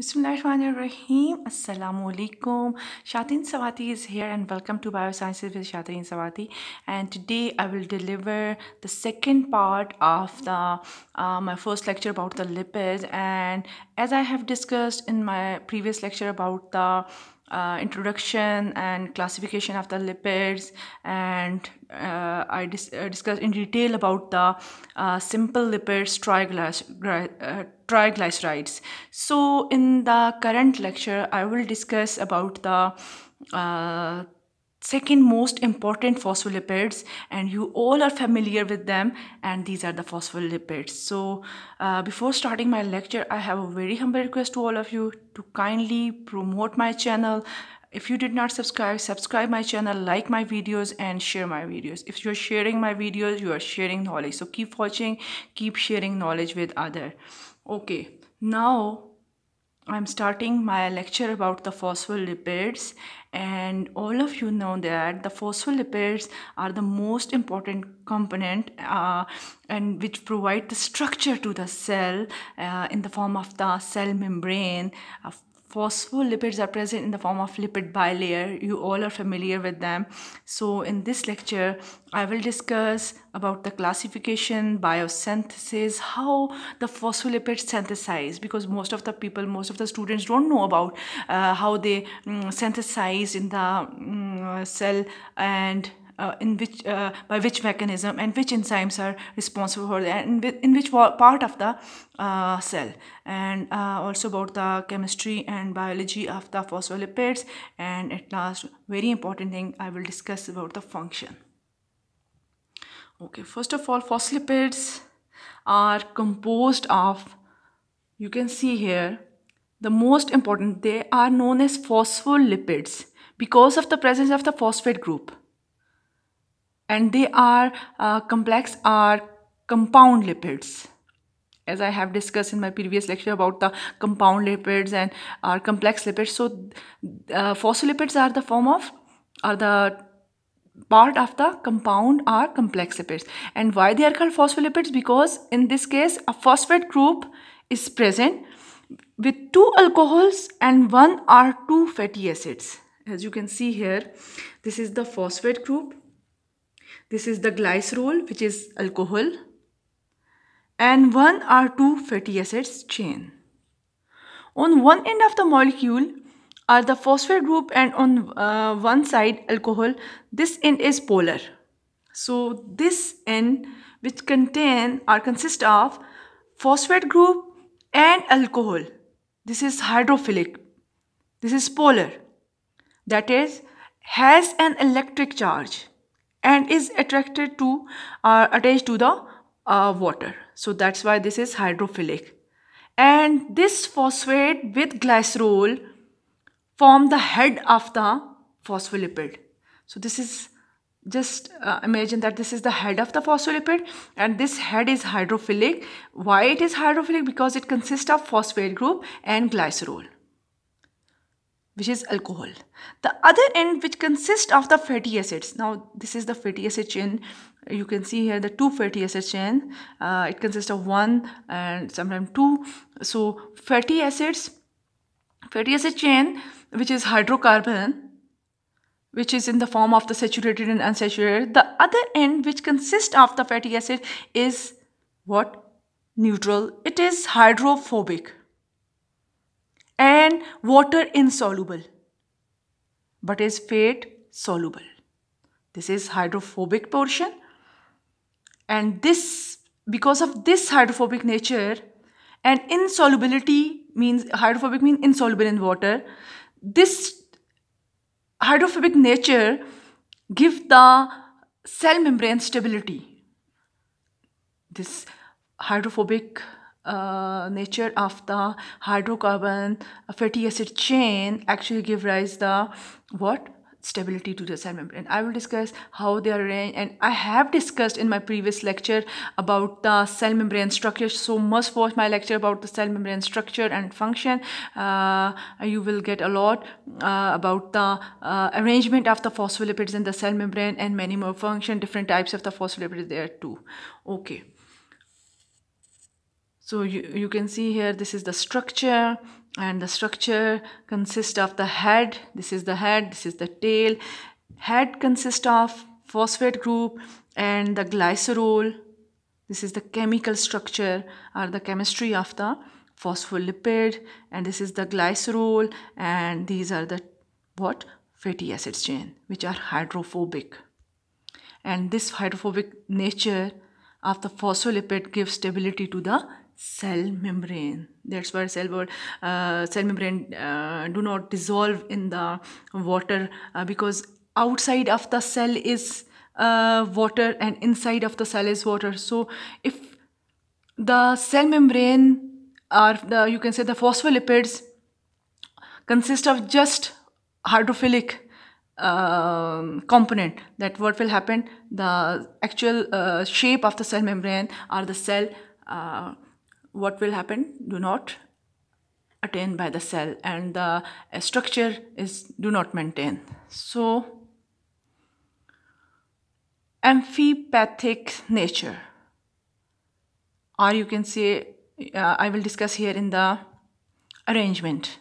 Bismillahirrahmanirrahim. Assalamu alaikum. ShahTareen Swati is here and welcome to Biosciences with ShahTareen Swati. And today I will deliver the second part of the uh, my first lecture about the lipids. And as I have discussed in my previous lecture about the uh, introduction and classification of the lipids and uh, I dis- uh, discussed in detail about the uh, simple lipids uh, triglycerides. So in the current lecture I will discuss about the uh, second most important phospholipids and you all are familiar with them and these are the phospholipids. So uh, before starting my lecture i have a very humble request to all of you to kindly promote my channel. If you did not subscribe subscribe my channel like my videos and share my videos. If you're sharing my videos you are sharing knowledge. So keep watching keep sharing knowledge with other. Okay now I'm starting my lecture about the phospholipids and all of you know that the phospholipids are the most important component uh, and which provide the structure to the cell uh, in the form of the cell membrane phospholipids are present in the form of lipid bilayer. You all are familiar with them. So in this lecture i will discuss about the classification biosynthesis how the phospholipids synthesize because most of the people most of the students don't know about uh, how they um, synthesize in the um, cell and uh, in which uh, by which mechanism and which enzymes are responsible for that and in which part of the uh, cell and uh, also about the chemistry and biology of the phospholipids. And at last very important thing i will discuss about the function. Okay first of all phospholipids are composed of you can see here the most important they are known as phospholipids because of the presence of the phosphate group and they are uh, complex are compound lipids as I have discussed in my previous lecture about the compound lipids and our complex lipids. So uh, phospholipids are the form of are the part of the compound or complex lipids. And why they are called phospholipids? Because in this case a phosphate group is present with two alcohols and one or two fatty acids. As you can see here, this is the phosphate group this is the glycerol, which is alcohol, and one or two fatty acids chain. On one end of the molecule are the phosphate group and on uh, one side alcohol. This end is polar. So this end which contain or consist of phosphate group and alcohol. This is hydrophilic. This is polar. That is has an electric charge and is attracted to uh, attached to the uh, water. So that's why this is hydrophilic. And this phosphate with glycerol form the head of the phospholipid. So this is just uh, imagine that this is the head of the phospholipid and this head is hydrophilic. Why it is hydrophilic? Because it consists of phosphate group and glycerol which is alcohol. The other end which consists of the fatty acids. Now this is the fatty acid chain. You can see here the two fatty acid chain. Uh, it consists of one and sometimes two. So fatty acids, fatty acid chain which is hydrocarbon which is in the form of the saturated and unsaturated. The other end which consists of the fatty acid is what? Neutral. It is hydrophobic and water insoluble. But is fat soluble. This is hydrophobic portion. And this because of this hydrophobic nature and insolubility means hydrophobic means insoluble in water. This hydrophobic nature give the cell membrane stability. This hydrophobic uh, nature of the hydrocarbon fatty acid chain actually give rise the what? Stability to the cell membrane. I will discuss how they are arranged and i have discussed in my previous lecture about the cell membrane structure. So must watch my lecture about the cell membrane structure and function. Uh, you will get a lot uh, about the uh, arrangement of the phospholipids in the cell membrane and many more function different types of the phospholipids there too. Okay so you, you can see here this is the structure and the structure consists of the head this is the head this is the tail. Head consists of phosphate group and the glycerol. This is the chemical structure or the chemistry of the phospholipid and this is the glycerol and these are the what? Fatty acids chain which are hydrophobic. And this hydrophobic nature of the phospholipid gives stability to the cell membrane that's why cell uh, cell membrane uh, do not dissolve in the water uh, because outside of the cell is uh, water and inside of the cell is water. So if the cell membrane or the you can say the phospholipids consist of just hydrophilic um, component that what will happen? The actual uh, shape of the cell membrane or the cell uh, what will happen? Do not attain by the cell and the uh, structure is do not maintain. So amphipathic nature. Or you can say uh, i will discuss here in the arrangement.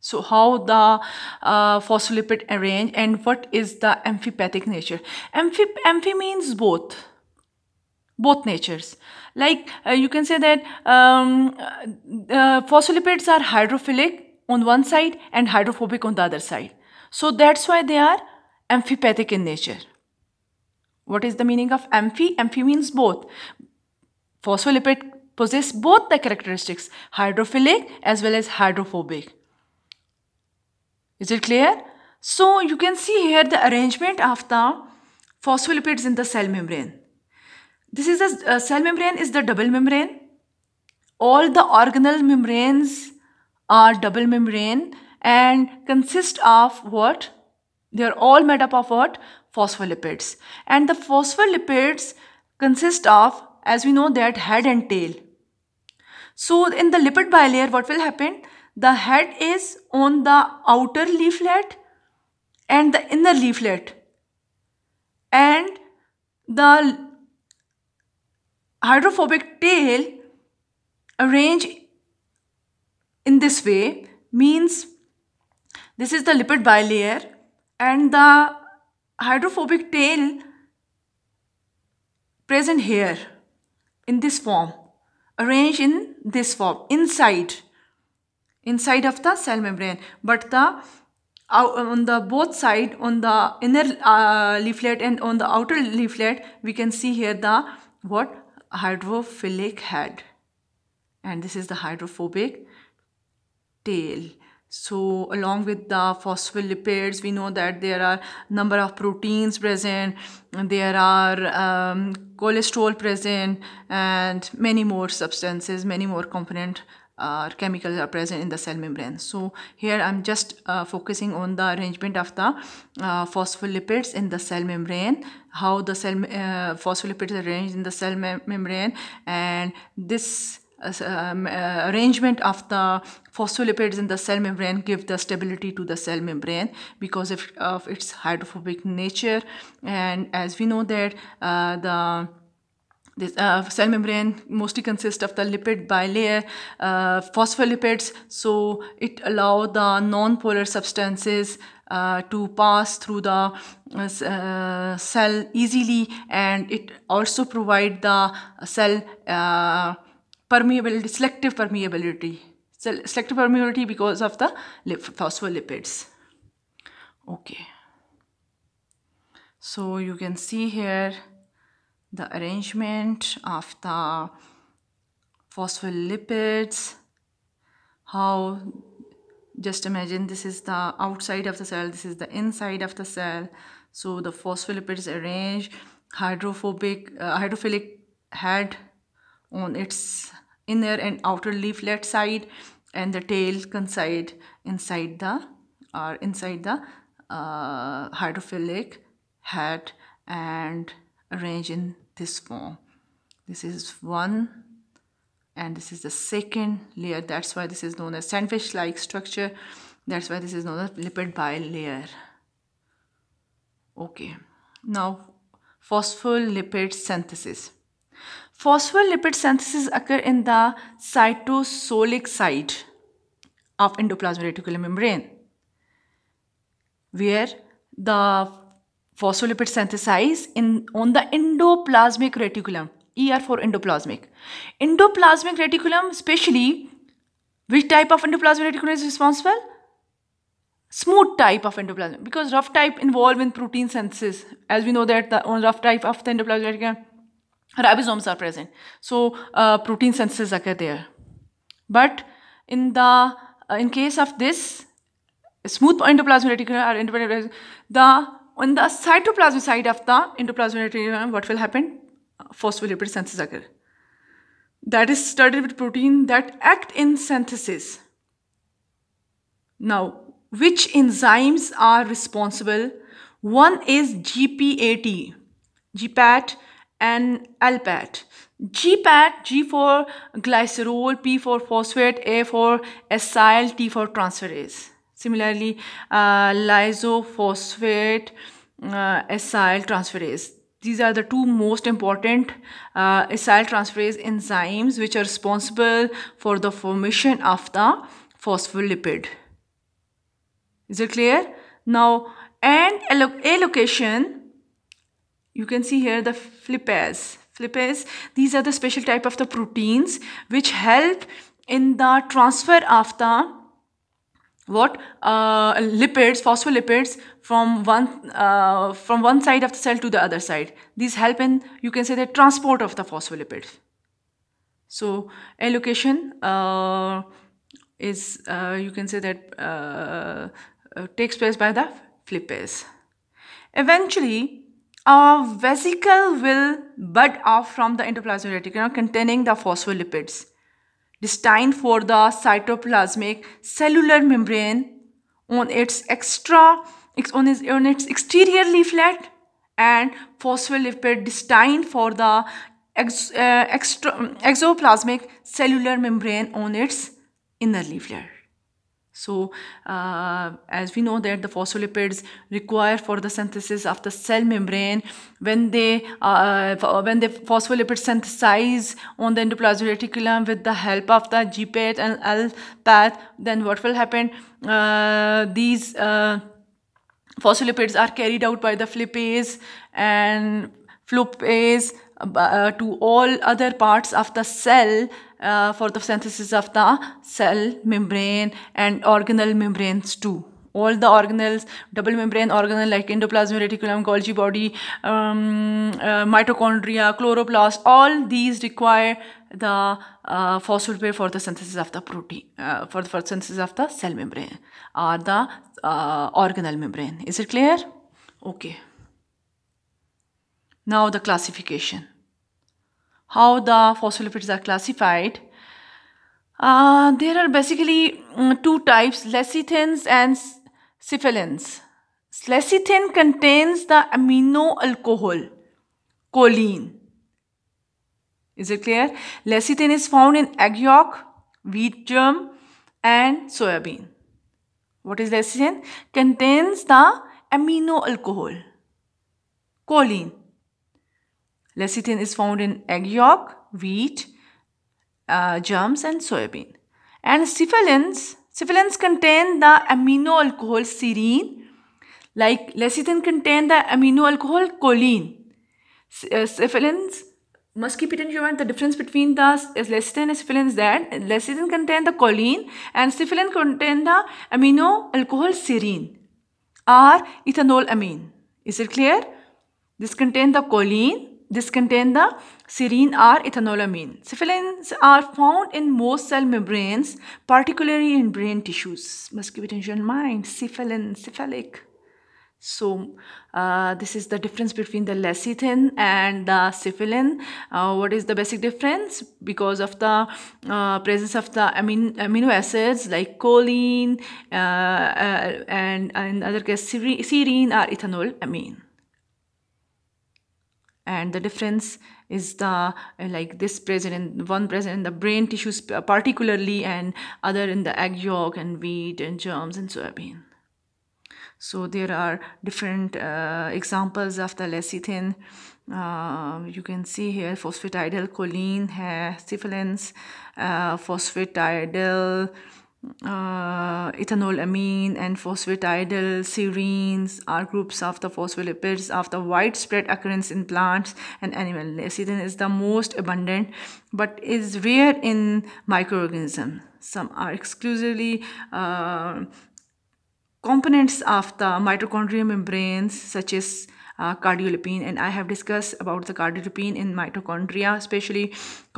So how the uh, phospholipid arrange and what is the amphipathic nature? Amphi amphi means both both natures. Like uh, you can say that um, uh, phospholipids are hydrophilic on one side and hydrophobic on the other side. So that's why they are amphipathic in nature. What is the meaning of amphi? Amphi means both. Phospholipid possess both the characteristics hydrophilic as well as hydrophobic. Is it clear? So you can see here the arrangement of the phospholipids in the cell membrane this is a uh, cell membrane is the double membrane. All the organelle membranes are double membrane and consist of what? They are all made up of what? Phospholipids. And the phospholipids consist of, as we know that head and tail. So in the lipid bilayer, what will happen? The head is on the outer leaflet and the inner leaflet. And the hydrophobic tail arrange in this way means this is the lipid bilayer and the hydrophobic tail present here in this form arranged in this form inside inside of the cell membrane. But the on the both side on the inner uh, leaflet and on the outer leaflet we can see here the what hydrophilic head. And this is the hydrophobic tail. So along with the phospholipids we know that there are number of proteins present. There are um, cholesterol present and many more substances many more component uh, chemicals are present in the cell membrane. So here I'm just uh, focusing on the arrangement of the uh, phospholipids in the cell membrane, how the cell uh, phospholipids are arranged in the cell membrane and this uh, um, uh, arrangement of the phospholipids in the cell membrane give the stability to the cell membrane because of, of its hydrophobic nature and as we know that the this uh, cell membrane mostly consists of the lipid bilayer uh, phospholipids. So it allow the non-polar substances uh, to pass through the uh, uh, cell easily and it also provide the cell uh, permeability selective permeability. Selective permeability because of the phospholipids. Okay. So you can see here the arrangement of the phospholipids how just imagine this is the outside of the cell this is the inside of the cell. So the phospholipids arranged hydrophobic uh, hydrophilic head on its inner and outer leaflet side and the tail conside inside the or inside the uh, hydrophilic head and arrange in this form. This is one and this is the second layer. That's why this is known as sandwich like structure. That's why this is known as lipid bilayer. Okay. Now phospholipid synthesis. Phospholipid synthesis occur in the cytosolic side of endoplasmic reticulum membrane where the phospholipid synthesize in on the endoplasmic reticulum ER for endoplasmic. Endoplasmic reticulum especially which type of endoplasmic reticulum is responsible? Smooth type of endoplasm because rough type involved in protein synthesis. As we know that the rough type of the endoplasmic reticulum ribosomes are present. So uh, protein synthesis occur there. But in the uh, in case of this smooth endoplasmic reticulum or endoplasmic the on the cytoplasmic side of the endoplasmic reticulum what will happen? Uh, phospholipid synthesis occur. That is studied with protein that act in synthesis. Now which enzymes are responsible? One is gpat gpat and lpat GPAT, G for glycerol, P for phosphate, A for acyl, T for transferase. Similarly, uh, lysophosphate, uh, acyl transferase. These are the two most important uh, acyl transferase enzymes which are responsible for the formation of the phospholipid. Is it clear? Now, and allocation, you can see here the flippase flippase these are the special type of the proteins which help in the transfer of the what? Uh, lipids phospholipids from one uh, from one side of the cell to the other side. These help in you can say the transport of the phospholipids. So allocation uh, is uh, you can say that uh, uh, takes place by the flippase eventually a vesicle will bud off from the endoplasmic reticulum containing the phospholipids destined for the cytoplasmic cellular membrane on its extra on its, on its exterior leaflet and phospholipid destined for the ex, uh, extra, exoplasmic cellular membrane on its inner leaflet. So, uh, as we know that the phospholipids require for the synthesis of the cell membrane, when they uh, when the phospholipids synthesize on the endoplasmic reticulum with the help of the GPAT and LPAT, then what will happen? Uh, these uh, phospholipids are carried out by the flippase and floppase uh, to all other parts of the cell uh, for the synthesis of the cell membrane and organelle membranes too all the organelles, double membrane organelle like endoplasmic reticulum, Golgi body, um, uh, mitochondria, chloroplast, all these require the uh, for the synthesis of the protein, uh, for the for synthesis of the cell membrane or the uh, organelle membrane. Is it clear? Okay. Now the classification how the phospholipids are classified. Uh, there are basically mm, two types, lecithins and cephalins. Lecithin contains the amino alcohol, choline. Is it clear? Lecithin is found in egg yolk, wheat germ and soybean. What is lecithin? Contains the amino alcohol, choline. Lecithin is found in egg yolk, wheat, uh, germs and soybean. And cephalins, cephalins contain the amino alcohol serine. Like lecithin contain the amino alcohol choline. Uh, cephalins must keep it in mind the difference between the lecithin and cephalin is that lecithin contain the choline and cephalin contain the amino alcohol serine or ethanol amine. Is it clear? This contain the choline this contain the serine or ethanolamine. Cephalins are found in most cell membranes, particularly in brain tissues. Must keep it in mind. Cephalin, cephalic. So uh, this is the difference between the lecithin and the cephalin. Uh, what is the basic difference? Because of the uh, presence of the amino, amino acids like choline uh, uh, and in other case serine or ethanol amine and the difference is the uh, like this present in one present in the brain tissues particularly and other in the egg yolk and wheat and germs and soybean. So there are different uh, examples of the lecithin. Uh, you can see here phosphatidyl choline cephalins uh, phosphatidyl uh, ethanolamine and phosphatidyl serines are groups of the phospholipids of the widespread occurrence in plants and animals. Lecithin is the most abundant but is rare in microorganisms. Some are exclusively uh, components of the mitochondrial membranes such as uh, cardiolipin and I have discussed about the cardiolipin in mitochondria especially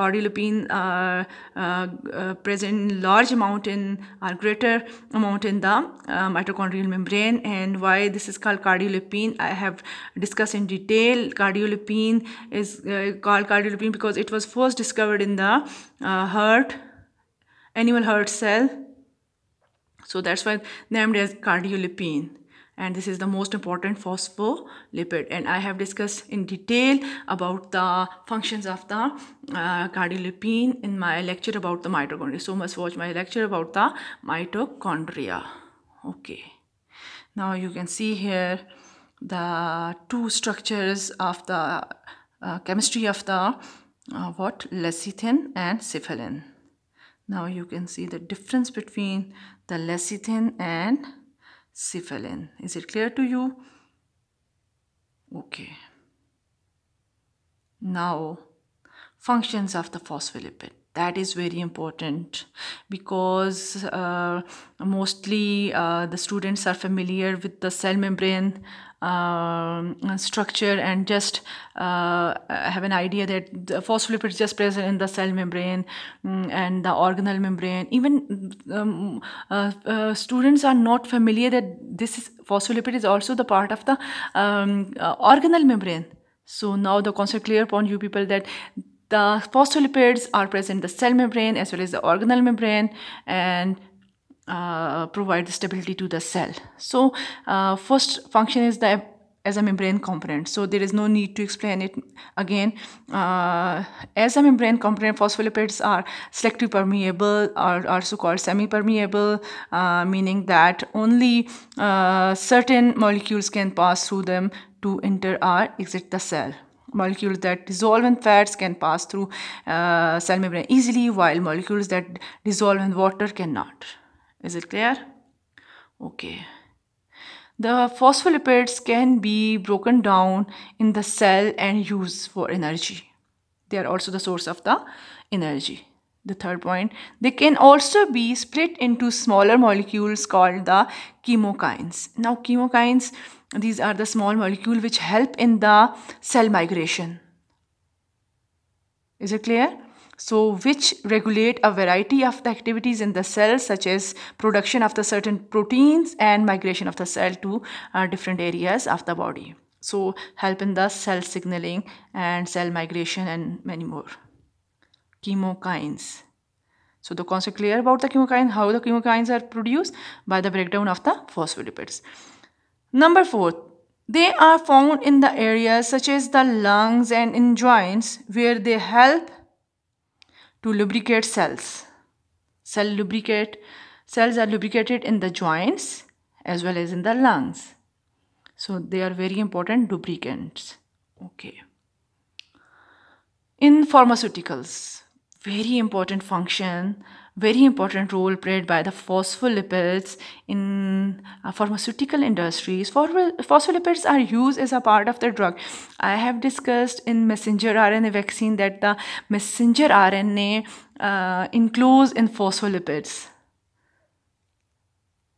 cardiolipin uh, uh, uh present in large amount in or greater amount in the uh, mitochondrial membrane and why this is called cardiolipin I have discussed in detail cardiolipin is uh, called cardiolipin because it was first discovered in the heart animal heart cell. So that's why named as cardiolipin and this is the most important phospholipid and i have discussed in detail about the functions of the uh, cardiolipin in my lecture about the mitochondria. So must watch my lecture about the mitochondria. Okay. Now you can see here the two structures of the uh, chemistry of the uh, what? Lecithin and cephalin now you can see the difference between the lecithin and cephalin. Is it clear to you? Okay. Now, functions of the phospholipid. That is very important because uh, mostly uh, the students are familiar with the cell membrane um, structure and just uh, have an idea that the phospholipid is just present in the cell membrane um, and the organelle membrane. Even um, uh, uh, students are not familiar that this is, phospholipid is also the part of the um, uh, organelle membrane. So now the concept clear upon you people that the phospholipids are present in the cell membrane as well as the organelle membrane and uh, provide the stability to the cell. So uh, first function is the as a membrane component. So there is no need to explain it again. Uh, as a membrane component, phospholipids are selectively permeable or also called semi-permeable, uh, meaning that only uh, certain molecules can pass through them to enter or exit the cell molecules that dissolve in fats can pass through uh, cell membrane easily while molecules that dissolve in water cannot. Is it clear? Okay. The phospholipids can be broken down in the cell and used for energy. They are also the source of the energy. The third point, they can also be split into smaller molecules called the chemokines. Now chemokines, these are the small molecule which help in the cell migration. Is it clear? So which regulate a variety of the activities in the cell such as production of the certain proteins and migration of the cell to uh, different areas of the body. So help in the cell signaling and cell migration and many more. Chemokines. So the concept clear about the chemokines how the chemokines are produced? By the breakdown of the phospholipids. Number four they are found in the areas such as the lungs and in joints where they help to lubricate cells. Cell lubricate cells are lubricated in the joints as well as in the lungs. So they are very important lubricants. Okay. In pharmaceuticals, very important function very important role played by the phospholipids in uh, pharmaceutical industries. Phospholipids are used as a part of the drug. I have discussed in messenger RNA vaccine that the messenger RNA uh, includes in phospholipids.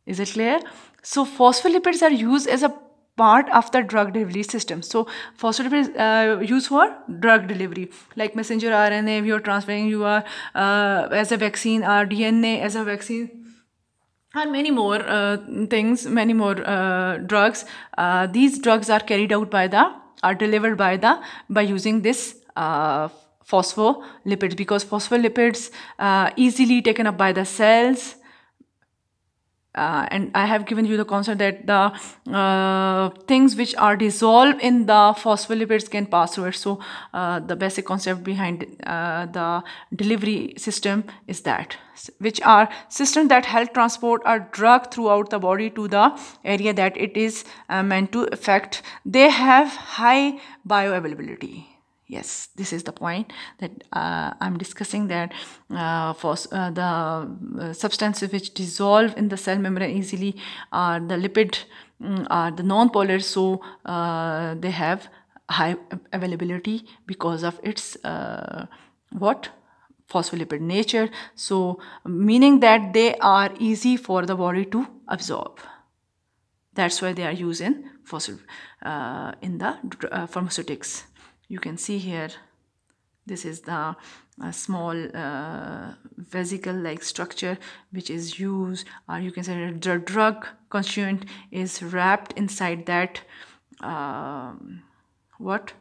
Is it clear? So phospholipids are used as a part of the drug delivery system. So phospholipids uh, used for drug delivery, like messenger RNA, if you are transferring, you are uh, as a vaccine, or DNA as a vaccine, and many more uh, things, many more uh, drugs. Uh, these drugs are carried out by the, are delivered by the, by using this uh, phospholipids because phospholipids easily taken up by the cells uh, and I have given you the concept that the uh, things which are dissolved in the phospholipids can pass through it. So uh, the basic concept behind uh, the delivery system is that, which are systems that help transport a drug throughout the body to the area that it is uh, meant to affect. They have high bioavailability yes this is the point that uh, i'm discussing that uh, for uh, the uh, substances which dissolve in the cell membrane easily are the lipid um, are the non-polar so uh, they have high availability because of its uh, what? Phospholipid nature. So meaning that they are easy for the body to absorb. That's why they are used in fossil in the pharmaceutics you can see here this is the small uh, vesicle like structure which is used or you can say the drug constituent is wrapped inside that um, what?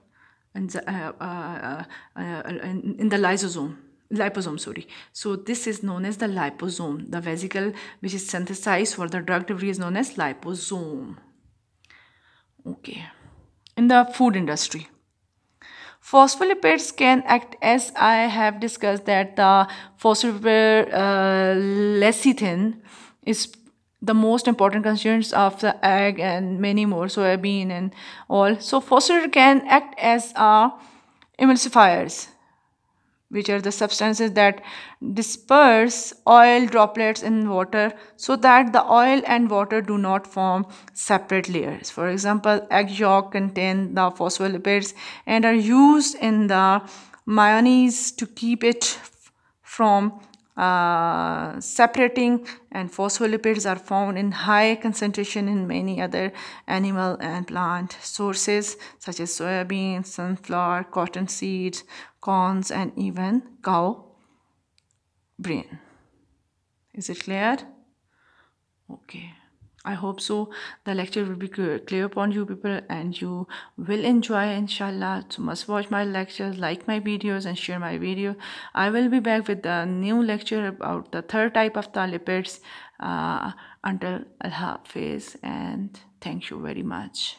In the, uh, uh, uh in, in the lysosome liposome sorry. So this is known as the liposome the vesicle which is synthesized for the drug delivery is known as liposome. Okay. In the food industry Phospholipids can act as I have discussed that the phospholipid uh, lecithin is the most important constituents of the egg and many more soybean and all. So phospholipid can act as uh, emulsifiers which are the substances that disperse oil droplets in water so that the oil and water do not form separate layers. For example, egg yolk contain the phospholipids and are used in the mayonnaise to keep it from uh, separating and phospholipids are found in high concentration in many other animal and plant sources such as soybean, sunflower, cotton seeds, corns and even cow brain. Is it clear? Okay. I hope so. The lecture will be clear upon you people and you will enjoy inshallah. So must watch my lectures, like my videos and share my video. I will be back with a new lecture about the third type of the lipids uh, until Allah Hafiz and thank you very much.